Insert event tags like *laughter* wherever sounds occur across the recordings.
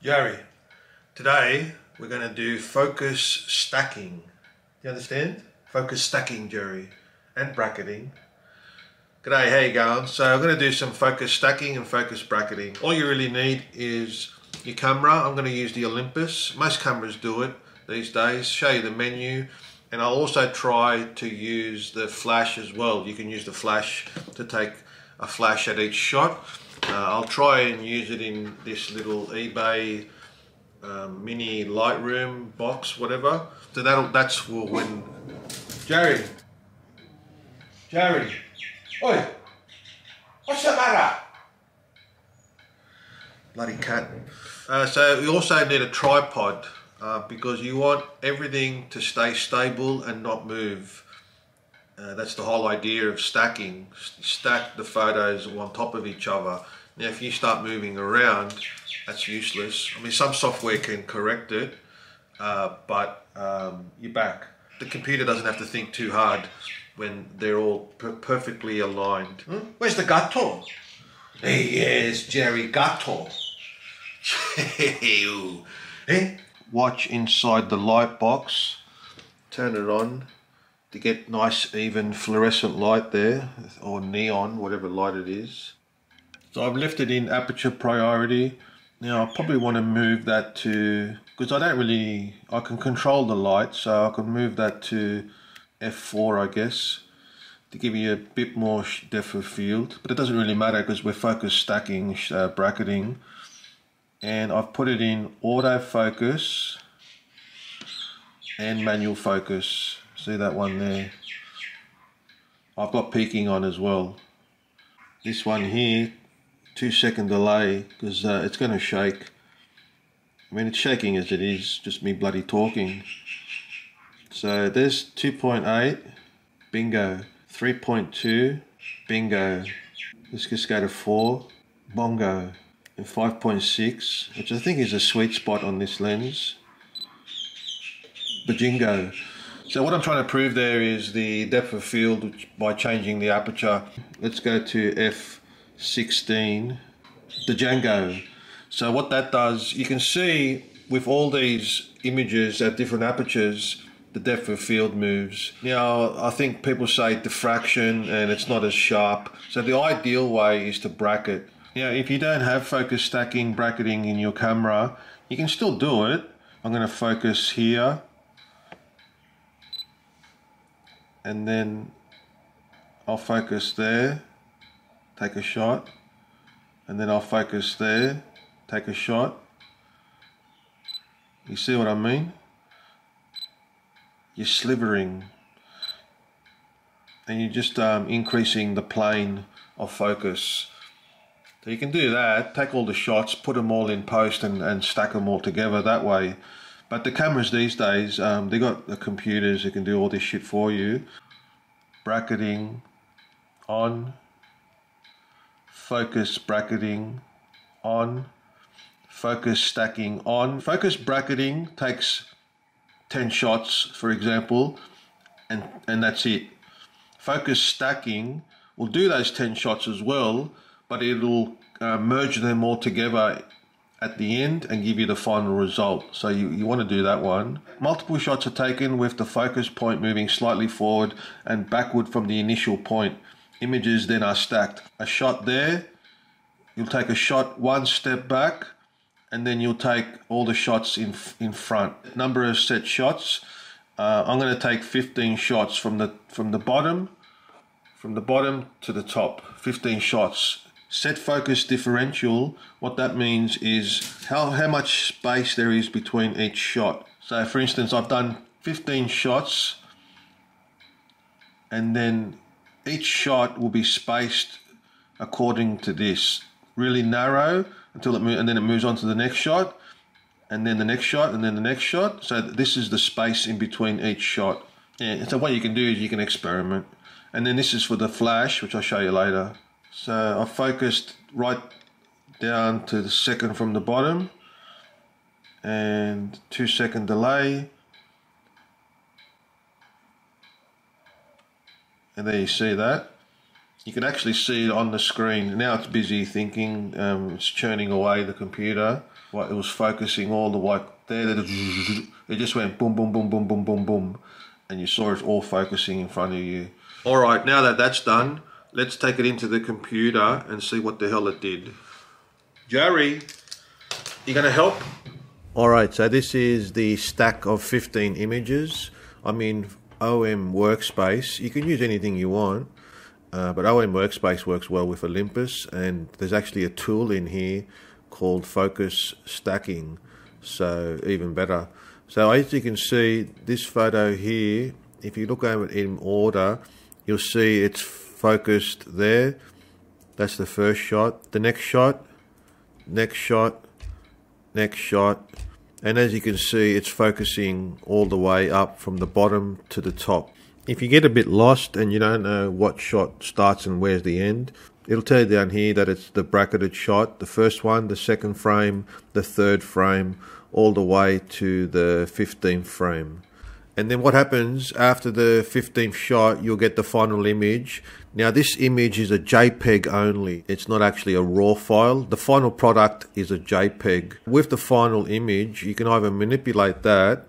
Jerry, today we're going to do focus stacking. Do You understand? Focus stacking, Jerry, and bracketing. G'day, how you going? So I'm going to do some focus stacking and focus bracketing. All you really need is your camera. I'm going to use the Olympus. Most cameras do it these days. Show you the menu. And I'll also try to use the flash as well. You can use the flash to take a flash at each shot. Uh, I'll try and use it in this little eBay um, mini Lightroom box, whatever. So that'll that's when Jerry, Jerry, oi, what's the matter? Bloody cat. Uh, so we also need a tripod uh, because you want everything to stay stable and not move. Uh, that's the whole idea of stacking. Stack the photos on top of each other. Now if you start moving around, that's useless. I mean some software can correct it, uh, but um, you're back. The computer doesn't have to think too hard when they're all per perfectly aligned. Hmm? Where's the gato? He is Jerry Gato. *laughs* eh? Watch inside the light box. Turn it on to get nice even fluorescent light there or neon whatever light it is. So I've left it in aperture priority. Now I probably want to move that to because I don't really I can control the light so I can move that to f4 I guess to give you a bit more depth of field. But it doesn't really matter because we're focus stacking uh, bracketing. And I've put it in autofocus and manual focus See that one there? I've got peaking on as well. This one here, two second delay because uh, it's going to shake. I mean, it's shaking as it is, just me bloody talking. So there's 2.8, bingo. 3.2, bingo. Let's just go to 4, bongo. And 5.6, which I think is a sweet spot on this lens. Bajingo. So what I'm trying to prove there is the depth of field by changing the aperture. Let's go to f16, the Django. So what that does, you can see with all these images at different apertures, the depth of field moves. Now, I think people say diffraction and it's not as sharp. So the ideal way is to bracket. Now, if you don't have focus stacking, bracketing in your camera, you can still do it. I'm going to focus here and then I'll focus there, take a shot, and then I'll focus there, take a shot. You see what I mean? You're slivering and you're just um, increasing the plane of focus. So you can do that, take all the shots, put them all in post and, and stack them all together that way. But the cameras these days, um, they got the computers that can do all this shit for you. Bracketing on, focus bracketing on, focus stacking on. Focus bracketing takes 10 shots, for example, and, and that's it. Focus stacking will do those 10 shots as well, but it'll uh, merge them all together at the end and give you the final result. So you, you want to do that one. Multiple shots are taken with the focus point moving slightly forward and backward from the initial point. Images then are stacked. A shot there, you'll take a shot one step back and then you'll take all the shots in, in front. Number of set shots. Uh, I'm going to take 15 shots from the from the bottom from the bottom to the top 15 shots set focus differential, what that means is how, how much space there is between each shot. So for instance, I've done 15 shots and then each shot will be spaced according to this. Really narrow until it and then it moves on to the next shot and then the next shot and then the next shot. So this is the space in between each shot. Yeah, so what you can do is you can experiment. And then this is for the flash, which I'll show you later. So I focused right down to the second from the bottom and two second delay and there you see that you can actually see it on the screen now it's busy thinking um, it's churning away the computer it was focusing all the way there. It just went boom, boom, boom, boom, boom, boom, boom, and you saw it all focusing in front of you. All right, now that that's done, let's take it into the computer and see what the hell it did. Jerry, you gonna help? All right, so this is the stack of 15 images. I mean, OM Workspace. You can use anything you want, uh, but OM Workspace works well with Olympus, and there's actually a tool in here called Focus Stacking, so even better. So as you can see, this photo here, if you look over it in order, you'll see it's focused there. That's the first shot. The next shot, next shot, next shot, and as you can see it's focusing all the way up from the bottom to the top. If you get a bit lost and you don't know what shot starts and where's the end, it'll tell you down here that it's the bracketed shot, the first one, the second frame, the third frame, all the way to the 15th frame. And then what happens after the 15th shot, you'll get the final image. Now this image is a JPEG only. It's not actually a RAW file. The final product is a JPEG. With the final image, you can either manipulate that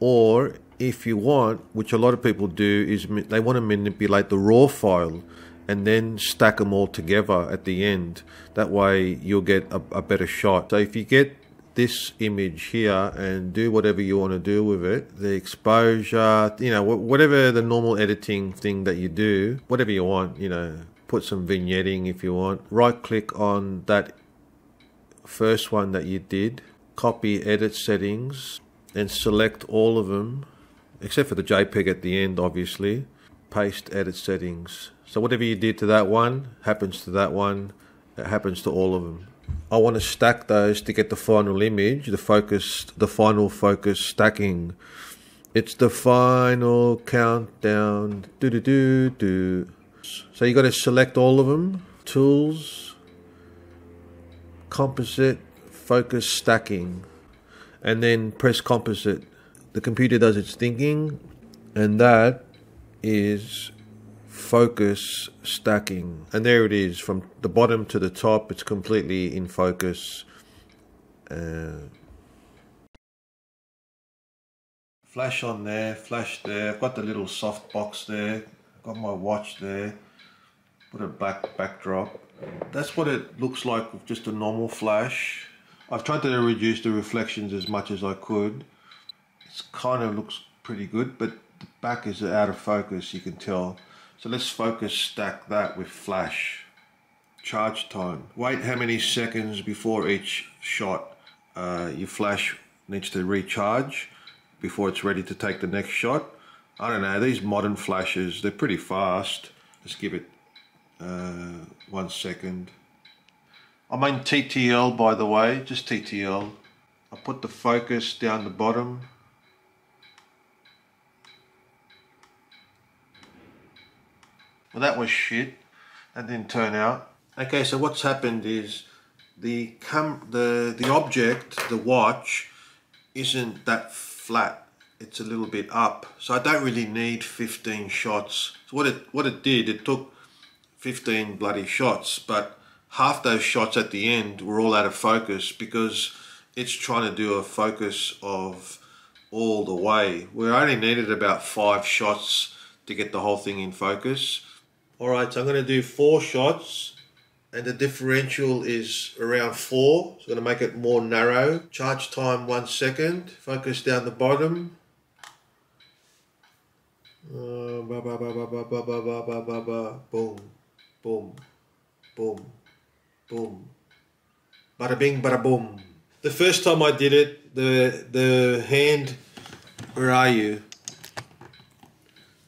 or if you want, which a lot of people do, is they want to manipulate the RAW file and then stack them all together at the end. That way you'll get a, a better shot. So if you get this image here and do whatever you want to do with it. The exposure, you know, whatever the normal editing thing that you do, whatever you want, you know, put some vignetting if you want. Right click on that first one that you did, copy edit settings and select all of them, except for the JPEG at the end, obviously. Paste edit settings. So whatever you did to that one happens to that one, it happens to all of them. I want to stack those to get the final image, the focus, the final focus stacking. It's the final countdown. Do do do do. So you got to select all of them. Tools, composite, focus stacking, and then press composite. The computer does its thinking, and that is focus stacking. And there it is from the bottom to the top it's completely in focus uh, flash on there flash there I've got the little soft box there I've got my watch there put a black backdrop. That's what it looks like with just a normal flash. I've tried to reduce the reflections as much as I could. It kind of looks pretty good but the back is out of focus you can tell so let's focus stack that with flash. Charge time. Wait how many seconds before each shot uh, your flash needs to recharge before it's ready to take the next shot. I don't know, these modern flashes, they're pretty fast. Let's give it uh, one second. I'm in TTL by the way, just TTL. I put the focus down the bottom That was shit. That didn't turn out. Okay, so what's happened is the cam the the object, the watch, isn't that flat. It's a little bit up. So I don't really need 15 shots. So what it what it did, it took 15 bloody shots, but half those shots at the end were all out of focus because it's trying to do a focus of all the way. We only needed about five shots to get the whole thing in focus. All right, so I'm going to do four shots and the differential is around four. So I'm going to make it more narrow. Charge time one second. Focus down the bottom. Uh, ba, ba, ba, ba, ba, ba, ba, ba, ba, ba, boom, boom, boom, boom. Bada bing, bada boom. The first time I did it, the the hand, where are you?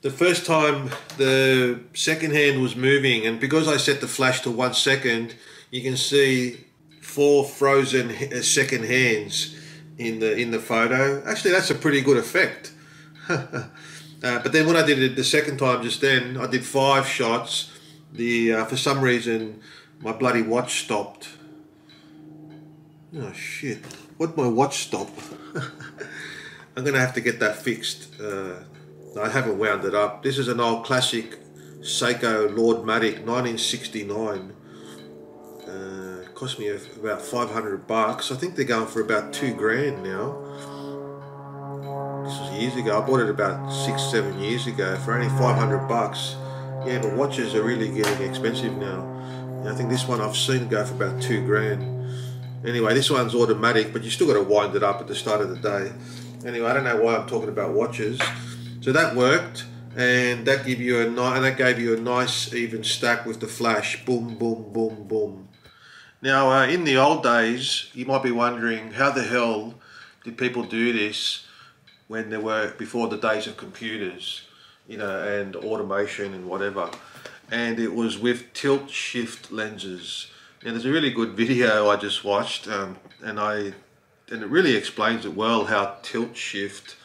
The first time the second hand was moving and because I set the flash to one second you can see four frozen uh, second hands in the in the photo. Actually that's a pretty good effect. *laughs* Uh, but then when I did it the second time just then I did five shots. The uh, for some reason my bloody watch stopped. Oh shit. What my watch stop? *laughs* I'm gonna have to get that fixed uh, I haven't wound it up. This is an old classic Seiko Lordmatic 1969. Uh, cost me about 500 bucks. I think they're going for about two grand now. This was years ago. I bought it about six, seven years ago for only 500 bucks. Yeah, but watches are really getting expensive now. And I think this one I've seen go for about two grand. Anyway, this one's automatic, but you still got to wind it up at the start of the day. Anyway, I don't know why I'm talking about watches. So that worked, and that gave you a nice, and that gave you a nice even stack with the flash. Boom, boom, boom, boom. Now, uh, in the old days, you might be wondering how the hell did people do this when there were before the days of computers, you know, and automation and whatever. And it was with tilt shift lenses. Now, there's a really good video I just watched, um, and I and it really explains it well how tilt shift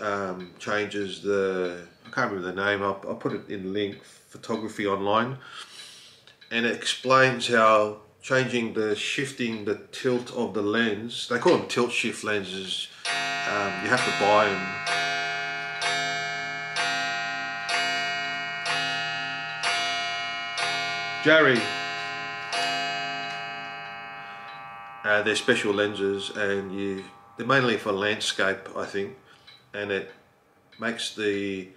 um, changes the I can't remember the name. I'll, I'll put it in link photography online, and it explains how changing the shifting the tilt of the lens. They call them tilt shift lenses. Um, you have to buy them. Jerry. Uh, they're special lenses and you they're mainly for landscape I think and it makes the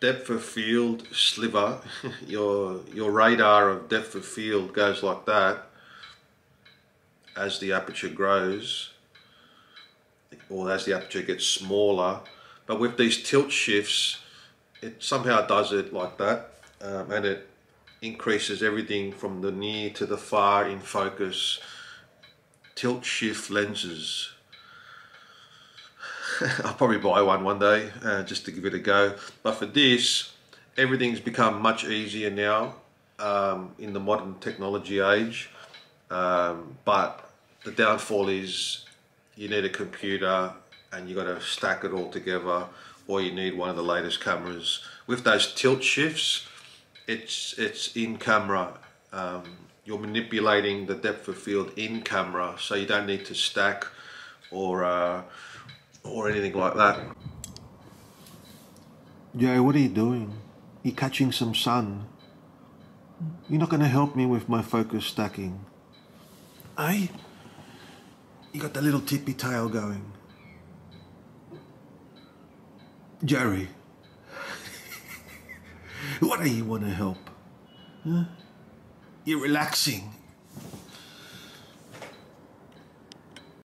depth of field sliver. *laughs* Your your radar of depth of field goes like that. As the aperture grows or as the aperture gets smaller. But with these tilt shifts it somehow does it like that um, and it increases everything from the near to the far in focus tilt shift lenses *laughs* I'll probably buy one one day uh, just to give it a go. But for this everything's become much easier now um, in the modern technology age. Um, but the downfall is you need a computer and you've got to stack it all together or you need one of the latest cameras. With those tilt shifts it's it's in camera. Um, you're manipulating the depth of field in camera, so you don't need to stack or uh, or anything like that. Joe, what are you doing? You're catching some sun. You're not going to help me with my focus stacking. Eh? You got the little tippy tail going. Jerry. *laughs* What do you want to help? Huh? You're relaxing.